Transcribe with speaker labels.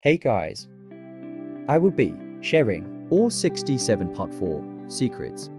Speaker 1: Hey guys, I will be sharing all 67 Part 4 secrets